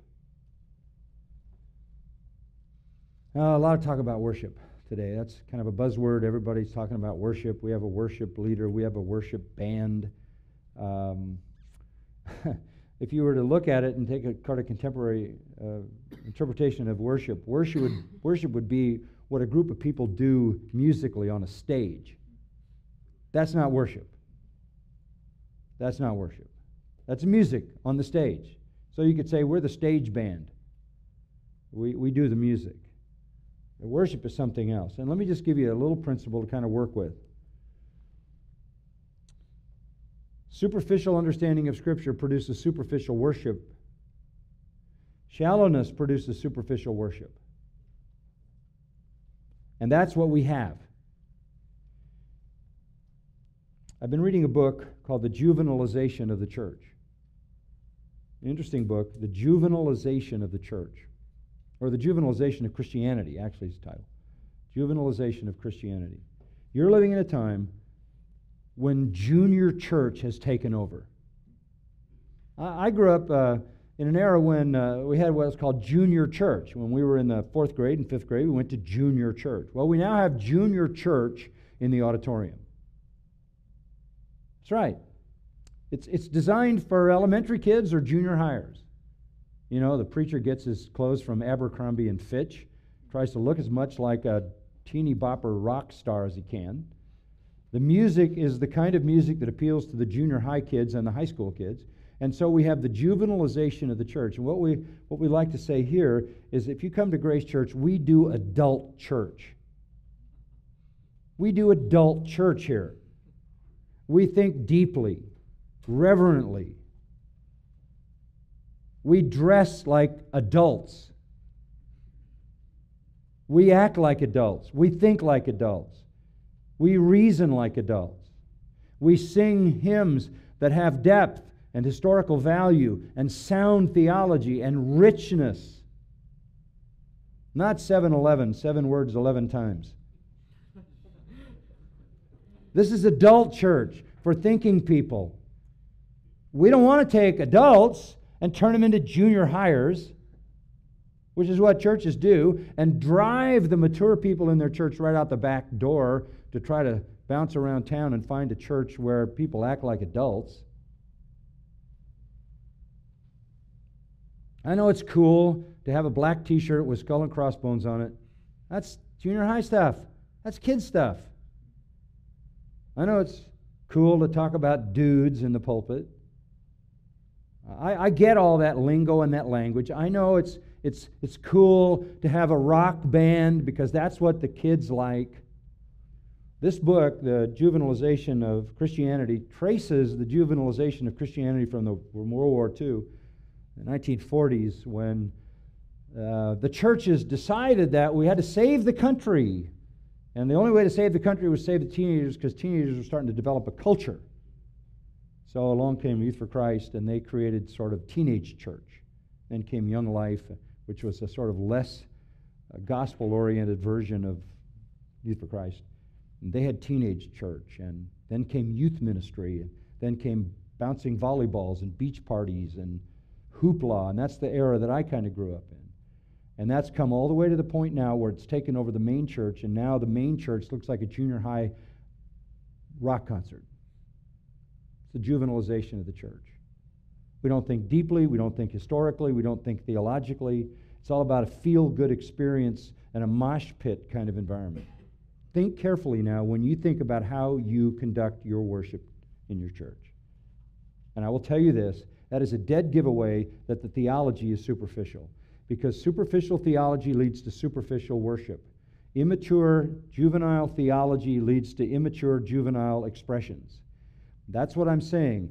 Now, a lot of talk about worship today. That's kind of a buzzword. Everybody's talking about worship. We have a worship leader, we have a worship band. Um, (laughs) if you were to look at it and take a kind of contemporary uh, interpretation of worship, worship would, worship would be what a group of people do musically on a stage. That's not worship. That's not worship. That's music on the stage. So you could say we're the stage band. We, we do the music. Worship is something else. And let me just give you a little principle to kind of work with. Superficial understanding of Scripture produces superficial worship. Shallowness produces superficial worship. And that's what we have. I've been reading a book called The Juvenilization of the Church. Interesting book, The Juvenilization of the Church or the juvenilization of Christianity, actually, is the title. Juvenilization of Christianity. You're living in a time when junior church has taken over. I, I grew up uh, in an era when uh, we had what was called junior church. When we were in the fourth grade and fifth grade, we went to junior church. Well, we now have junior church in the auditorium. That's right. It's, it's designed for elementary kids or junior hires. You know, the preacher gets his clothes from Abercrombie and Fitch, tries to look as much like a teeny bopper rock star as he can. The music is the kind of music that appeals to the junior high kids and the high school kids. And so we have the juvenilization of the church. And what we, what we like to say here is if you come to Grace Church, we do adult church. We do adult church here. We think deeply, reverently. We dress like adults. We act like adults. We think like adults. We reason like adults. We sing hymns that have depth and historical value and sound theology and richness. Not 711, seven words 11 times. This is adult church for thinking people. We don't want to take adults and turn them into junior hires, which is what churches do, and drive the mature people in their church right out the back door to try to bounce around town and find a church where people act like adults. I know it's cool to have a black t shirt with skull and crossbones on it. That's junior high stuff, that's kid stuff. I know it's cool to talk about dudes in the pulpit. I, I, get all that lingo and that language. I know it's, it's, it's cool to have a rock band because that's what the kids like. This book, The Juvenilization of Christianity, traces the juvenilization of Christianity from, the, from World War II, the 1940s, when uh, the churches decided that we had to save the country. And the only way to save the country was save the teenagers because teenagers were starting to develop a culture. So along came Youth for Christ, and they created sort of teenage church. Then came Young Life, which was a sort of less uh, gospel oriented version of Youth for Christ. And they had teenage church, and then came youth ministry, and then came bouncing volleyballs and beach parties and hoopla, and that's the era that I kind of grew up in. And that's come all the way to the point now where it's taken over the main church, and now the main church looks like a junior high rock concert. The juvenilization of the church. We don't think deeply, we don't think historically, we don't think theologically. It's all about a feel good experience and a mosh pit kind of environment. Think carefully now when you think about how you conduct your worship in your church. And I will tell you this that is a dead giveaway that the theology is superficial because superficial theology leads to superficial worship. Immature juvenile theology leads to immature juvenile expressions. That's what I'm saying.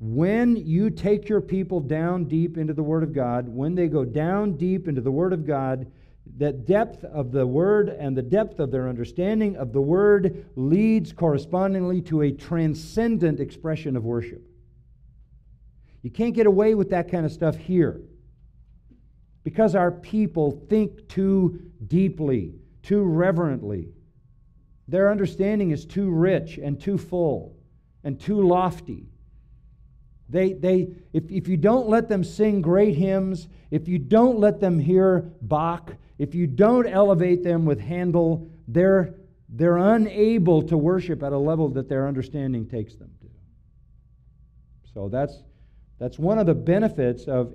When you take your people down deep into the Word of God, when they go down deep into the Word of God, that depth of the Word and the depth of their understanding of the Word leads correspondingly to a transcendent expression of worship. You can't get away with that kind of stuff here because our people think too deeply, too reverently. Their understanding is too rich and too full and too lofty. They, they, if, if you don't let them sing great hymns, if you don't let them hear Bach, if you don't elevate them with Handel, they're, they're unable to worship at a level that their understanding takes them to. So that's, that's one of the benefits of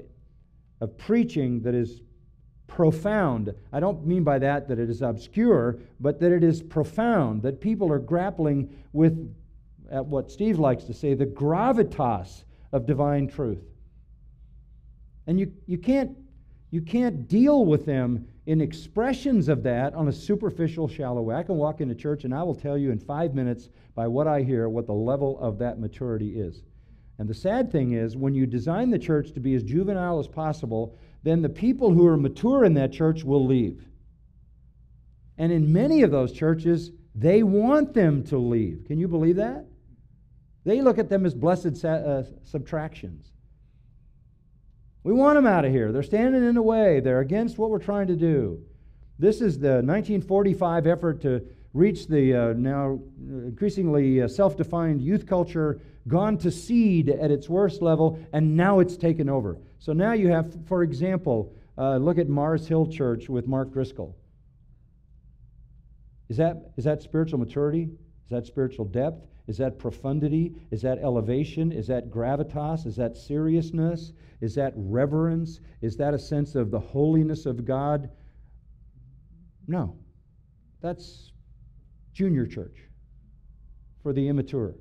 of preaching that is profound. I don't mean by that that it is obscure, but that it is profound, that people are grappling with, at what Steve likes to say, the gravitas of divine truth. And you, you, can't, you can't deal with them in expressions of that on a superficial, shallow way. I can walk into church and I will tell you in five minutes by what I hear what the level of that maturity is. And the sad thing is, when you design the church to be as juvenile as possible, then the people who are mature in that church will leave. And in many of those churches, they want them to leave. Can you believe that? They look at them as blessed uh, subtractions. We want them out of here. They're standing in the way, they're against what we're trying to do. This is the 1945 effort to reach the uh, now increasingly uh, self defined youth culture gone to seed at its worst level, and now it's taken over. So now you have, for example, uh, look at Mars Hill Church with Mark Driscoll. Is that, is that spiritual maturity? Is that spiritual depth? Is that profundity? Is that elevation? Is that gravitas? Is that seriousness? Is that reverence? Is that a sense of the holiness of God? No. That's junior church for the immature.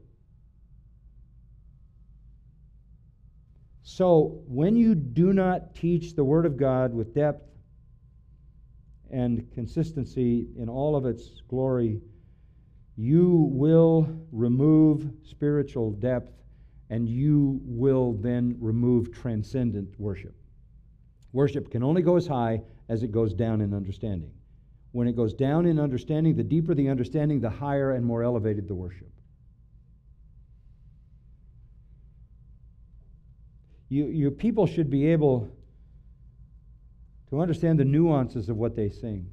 So, when you do not teach the Word of God with depth and consistency in all of its glory, you will remove spiritual depth and you will then remove transcendent worship. Worship can only go as high as it goes down in understanding. When it goes down in understanding, the deeper the understanding, the higher and more elevated the worship. You, your people should be able to understand the nuances of what they sing.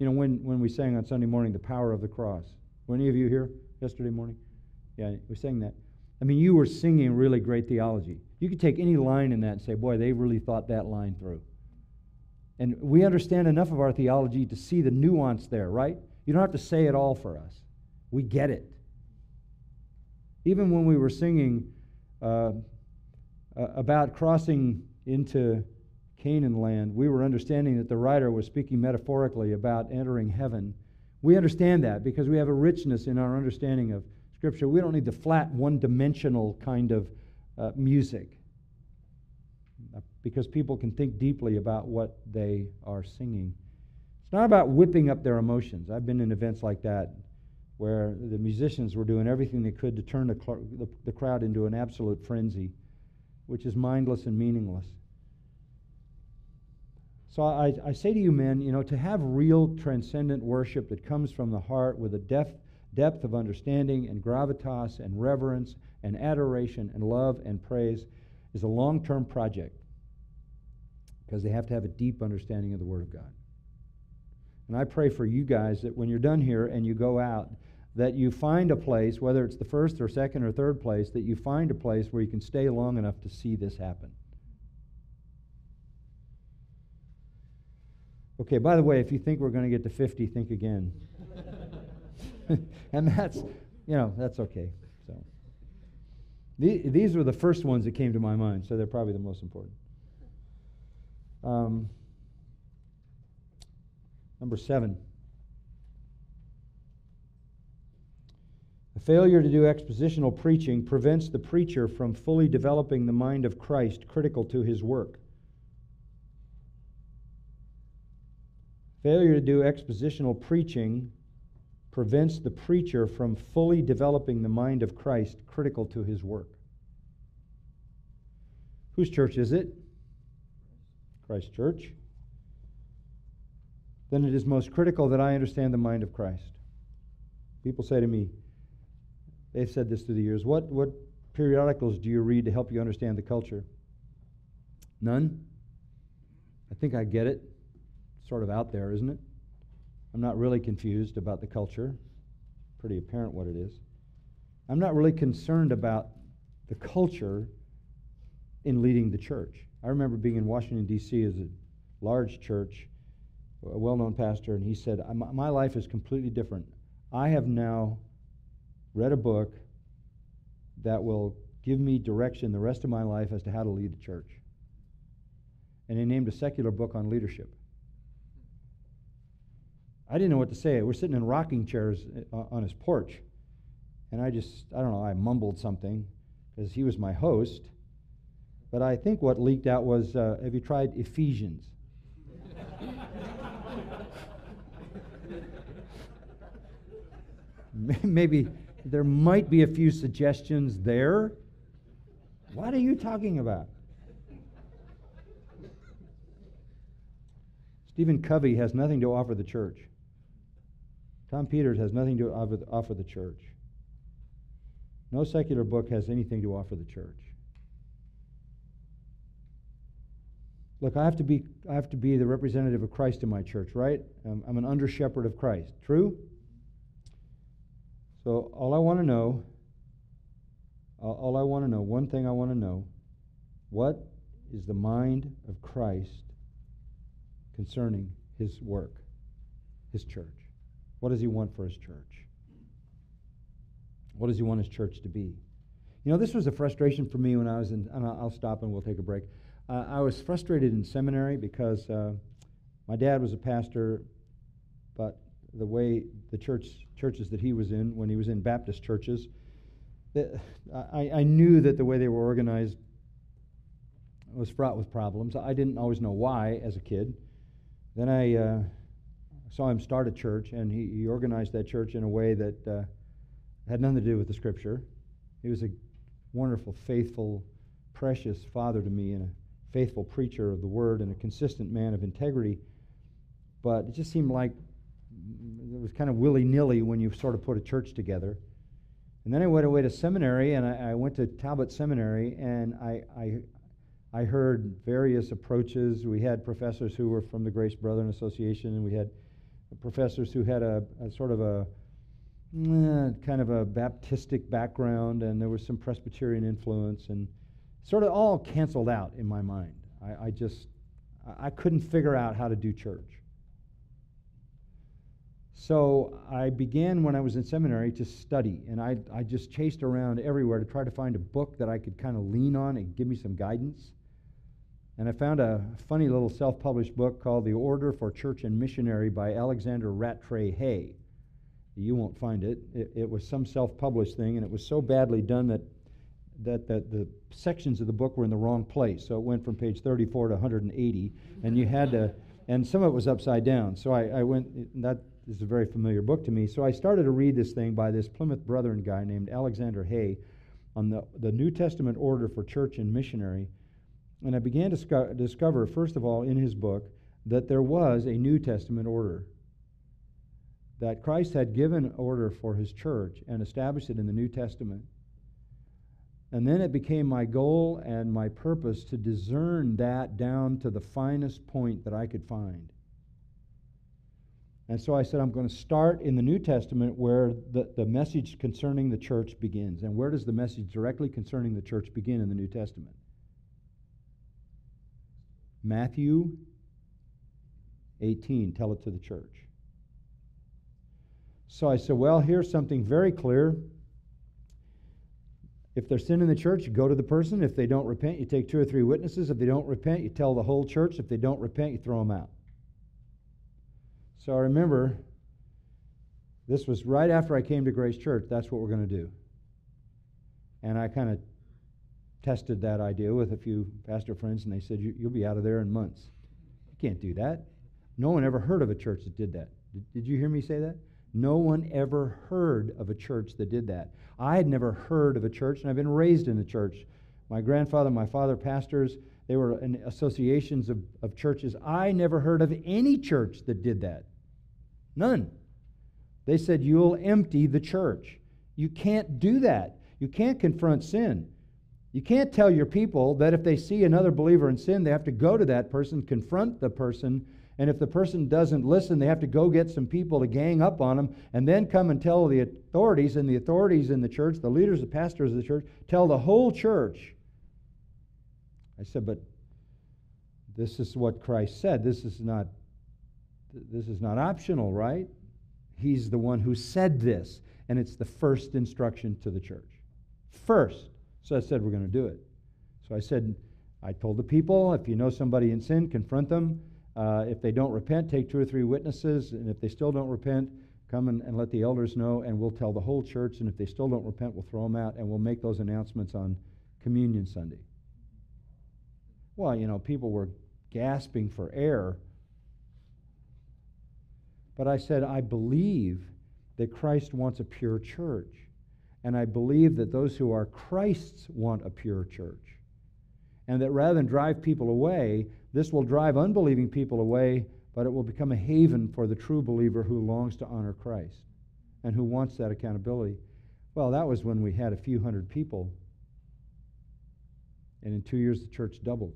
You know, when, when we sang on Sunday morning, The Power of the Cross. Were any of you here yesterday morning? Yeah, we sang that. I mean, you were singing really great theology. You could take any line in that and say, boy, they really thought that line through. And we understand enough of our theology to see the nuance there, right? You don't have to say it all for us. We get it. Even when we were singing uh, about crossing into Canaan land, we were understanding that the writer was speaking metaphorically about entering heaven. We understand that because we have a richness in our understanding of Scripture. We don't need the flat, one dimensional kind of uh, music because people can think deeply about what they are singing. It's not about whipping up their emotions. I've been in events like that where the musicians were doing everything they could to turn the, cl- the, the crowd into an absolute frenzy, which is mindless and meaningless. So I, I say to you, men, you know, to have real transcendent worship that comes from the heart with a depth, depth of understanding and gravitas and reverence and adoration and love and praise is a long term project because they have to have a deep understanding of the Word of God. And I pray for you guys that when you're done here and you go out, that you find a place, whether it's the first or second or third place, that you find a place where you can stay long enough to see this happen. Okay, by the way, if you think we're going to get to 50, think again. (laughs) and that's, you know, that's okay. So these were the first ones that came to my mind, so they're probably the most important. Um, number seven. A failure to do expositional preaching prevents the preacher from fully developing the mind of Christ critical to his work. Failure to do expositional preaching prevents the preacher from fully developing the mind of Christ critical to his work. Whose church is it? Christ Church, then it is most critical that I understand the mind of Christ. People say to me, they've said this through the years, what, what periodicals do you read to help you understand the culture? None? I think I get it. Sort of out there, isn't it? I'm not really confused about the culture. Pretty apparent what it is. I'm not really concerned about the culture in leading the church. I remember being in Washington, D.C. as a large church, a well known pastor, and he said, My life is completely different. I have now read a book that will give me direction the rest of my life as to how to lead the church. And he named a secular book on leadership. I didn't know what to say. We're sitting in rocking chairs uh, on his porch. And I just, I don't know, I mumbled something because he was my host. But I think what leaked out was uh, have you tried Ephesians? (laughs) Maybe there might be a few suggestions there. What are you talking about? Stephen Covey has nothing to offer the church. Tom Peters has nothing to offer the church. No secular book has anything to offer the church. Look, I have to be, I have to be the representative of Christ in my church, right? I'm, I'm an under shepherd of Christ. True? So all I want to know, all I want to know, one thing I want to know, what is the mind of Christ concerning his work, his church? What does he want for his church? What does he want his church to be? You know, this was a frustration for me when I was in, and I'll stop and we'll take a break. Uh, I was frustrated in seminary because uh, My dad was a pastor, but the way the church churches that he was in, when he was in Baptist churches, I, I knew that the way they were organized was fraught with problems. I didn't always know why as a kid. Then I uh, saw him start a church, and he, he organized that church in a way that uh, had nothing to do with the Scripture. He was a wonderful, faithful, precious father to me, and a faithful preacher of the Word, and a consistent man of integrity. But it just seemed like it was kind of willy nilly when you sort of put a church together. And then I went away to seminary, and I, I went to Talbot Seminary, and I, I, I heard various approaches. We had professors who were from the Grace Brethren Association, and we had professors who had a, a sort of a eh, kind of a Baptistic background, and there was some Presbyterian influence, and sort of all canceled out in my mind. I, I just I couldn't figure out how to do church. So I began when I was in seminary to study, and I, I just chased around everywhere to try to find a book that I could kind of lean on and give me some guidance. And I found a funny little self published book called The Order for Church and Missionary by Alexander Rattray Hay. You won't find it. it. It, was some self published thing, and it was so badly done that, that, that the sections of the book were in the wrong place. So it went from page 34 to 180, and you had to, and some of it was upside down. So I, I went, that is a very familiar book to me. So I started to read this thing by this Plymouth Brethren guy named Alexander Hay on the, the New Testament order for church and missionary. And I began to discover, first of all, in his book, that there was a New Testament order. That Christ had given order for his church and established it in the New Testament. And then it became my goal and my purpose to discern that down to the finest point that I could find. And so I said, I'm going to start in the New Testament where the, the message concerning the church begins. And where does the message directly concerning the church begin in the New Testament? Matthew 18, tell it to the church. So I said, well, here's something very clear. If there's sin in the church, you go to the person. If they don't repent, you take two or three witnesses. If they don't repent, you tell the whole church. If they don't repent, you throw them out. So I remember this was right after I came to Grace Church. That's what we're going to do. And I kind of tested that idea with a few pastor friends, and they said, you, will be out of there in months. You can't do that. No one ever heard of a church that did that. Did, did you hear me say that? No one ever heard of a church that did that. I had never heard of a church, and I've been raised in a church. My grandfather, my father, pastors, they were in associations of, of churches. I never heard of any church that did that. None. They said, You'll empty the church. You can't do that. You can't confront sin. You can't tell your people that if they see another believer in sin, they have to go to that person, confront the person, and if the person doesn't listen, they have to go get some people to gang up on them and then come and tell the authorities, and the authorities in the church, the leaders, the pastors of the church, tell the whole church. I said, but this is what Christ said. This is not this is not optional, right? He's the one who said this, and it's the first instruction to the church. First. So I said, we're going to do it. So I said, I told the people, if you know somebody in sin, confront them. Uh, if they don't repent, take two or three witnesses. And if they still don't repent, come and, and let the elders know, and we'll tell the whole church. And if they still don't repent, we'll throw them out, and we'll make those announcements on Communion Sunday. Well, you know, people were gasping for air but I said, I believe that Christ wants a pure church. And I believe that those who are Christ's want a pure church. And that rather than drive people away, this will drive unbelieving people away, but it will become a haven for the true believer who longs to honor Christ and who wants that accountability. Well, that was when we had a few hundred people. And in two years, the church doubled.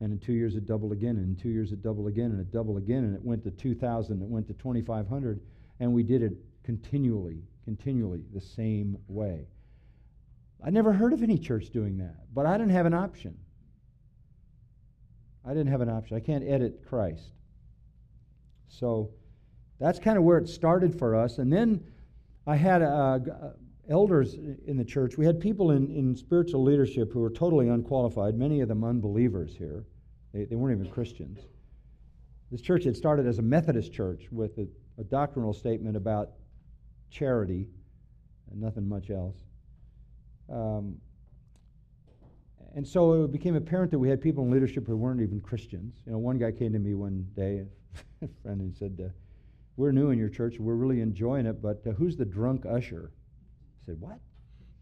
And in two years, it doubled again. And in two years, it doubled again. And it doubled again. And it went to 2,000. It went to 2,500. And we did it continually, continually the same way. I never heard of any church doing that, but I didn't have an option. I didn't have an option. I can't edit Christ. So that's kind of where it started for us. And then I had uh, elders in the church, we had people in, in spiritual leadership who were totally unqualified, many of them unbelievers here. They, they weren't even Christians. this church had started as a Methodist church with a, a doctrinal statement about charity and nothing much else. Um, and so it became apparent that we had people in leadership who weren't even Christians. You know, one guy came to me one day, a (laughs) friend, and said, uh, "We're new in your church. We're really enjoying it, but uh, who's the drunk usher?" I said, "What?"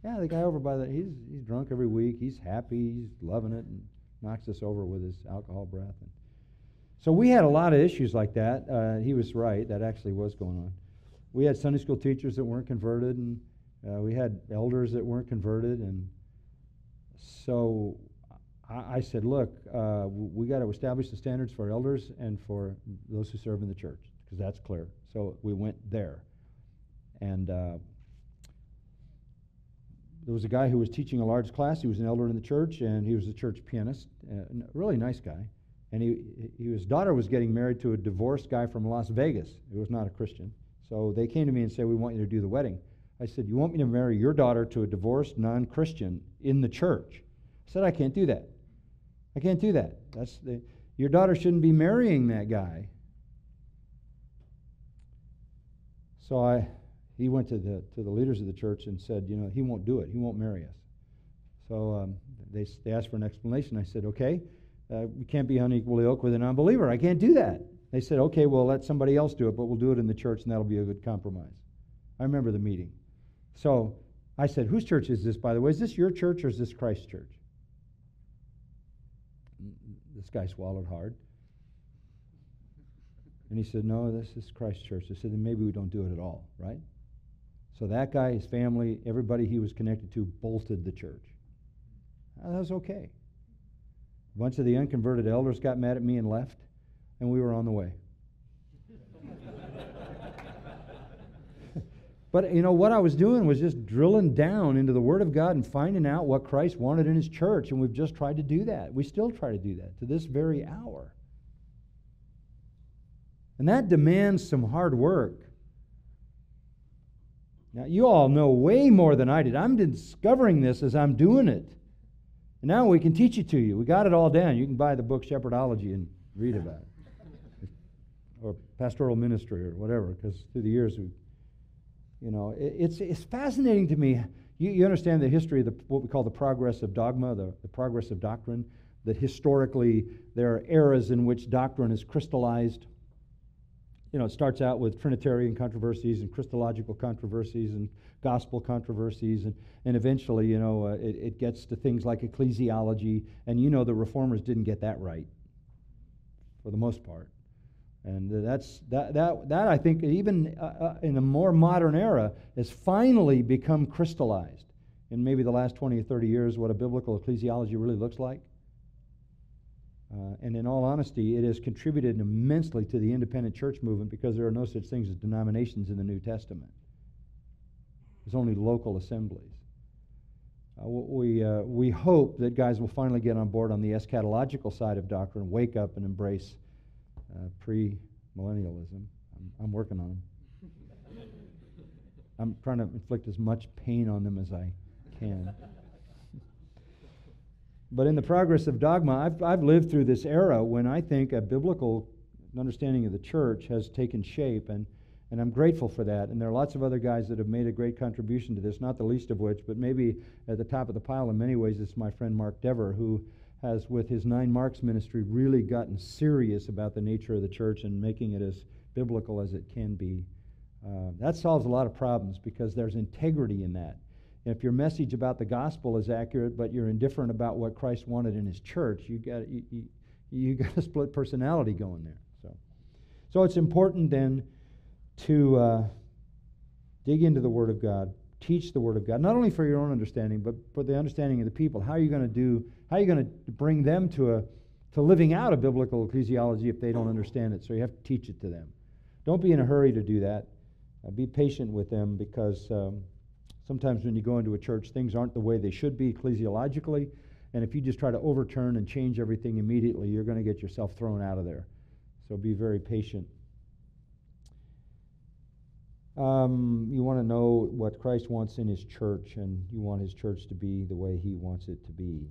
Yeah, the guy over by the he's he's drunk every week. He's happy. He's loving it, and knocks us over with his alcohol breath. And so we had a lot of issues like that. Uh, he was right. That actually was going on. We had Sunday school teachers that weren't converted, and uh, we had elders that weren't converted, and so I, I said, look, uh, we got to establish the standards for elders and for those who serve in the church, because that's clear. So we went there. And uh, there was a guy who was teaching a large class. He was an elder in the church, and he was a church pianist. Uh, a really nice guy. And he, he, his daughter was getting married to a divorced guy from Las Vegas who was not a Christian. So they came to me and said, We want you to do the wedding. I said, You want me to marry your daughter to a divorced non Christian in the church? I said, I can't do that. I can't do that. That's the, your daughter shouldn't be marrying that guy. So I, he went to the, to the leaders of the church and said, You know, he won't do it. He won't marry us. So um, they, they asked for an explanation. I said, Okay, uh, we can't be unequally yoked with an unbeliever. I can't do that. They said, Okay, well, let somebody else do it, but we'll do it in the church, and that'll be a good compromise. I remember the meeting. So I said, Whose church is this, by the way? Is this your church or is this Christ's church? This guy swallowed hard. And he said, No, this is Christ's church. I said, Then maybe we don't do it at all, right? So that guy, his family, everybody he was connected to bolted the church. That was okay. A bunch of the unconverted elders got mad at me and left, and we were on the way. (laughs) But you know what I was doing was just drilling down into the Word of God and finding out what Christ wanted in His church, and we've just tried to do that. We still try to do that to this very hour. And that demands some hard work. Now, you all know way more than I did. I'm discovering this as I'm doing it. And now we can teach it to you. We got it all down. You can buy the book Shepherdology and read about it. Or pastoral ministry or whatever, because through the years we've you know, it, it's, it's fascinating to me. You, you understand the history of the, what we call the progress of dogma, the, the progress of doctrine, that historically there are eras in which doctrine is crystallized. You know, it starts out with Trinitarian controversies and Christological controversies and gospel controversies, and, and eventually, you know, uh, it, it gets to things like ecclesiology. And you know, the reformers didn't get that right for the most part. And that's, that, that, that I think, even uh, uh, in a more modern era, has finally become crystallized in maybe the last 20 or 30 years what a biblical ecclesiology really looks like. Uh, and in all honesty, it has contributed immensely to the independent church movement because there are no such things as denominations in the New Testament. There's only local assemblies. Uh, we, uh, we hope that guys will finally get on board on the eschatological side of doctrine, wake up and embrace uh, pre-millennialism. I'm, I'm working on them. (laughs) I'm trying to inflict as much pain on them as I can. but in the progress of dogma, I've, I've lived through this era when I think a biblical understanding of the church has taken shape, and, and I'm grateful for that. And there are lots of other guys that have made a great contribution to this, not the least of which, but maybe at the top of the pile in many ways, is my friend Mark Dever, who has, with his Nine Marks ministry, really gotten serious about the nature of the church and making it as biblical as it can be. Uh, that solves a lot of problems because there's integrity in that. if your message about the gospel is accurate, but you're indifferent about what Christ wanted in his church, you got you, you, you (laughs) got a split personality going there. So, so it's important then to uh, dig into the Word of God, teach the Word of God, not only for your own understanding, but for the understanding of the people. How are you going to do? How are you going to bring them to a to living out a biblical ecclesiology if they don't understand it? So you have to teach it to them. Don't be in a hurry to do that. Uh, be patient with them because um, sometimes when you go into a church, things aren't the way they should be ecclesiologically. And if you just try to overturn and change everything immediately, you're going to get yourself thrown out of there. So be very patient. Um, you want to know what Christ wants in his church, and you want his church to be the way he wants it to be.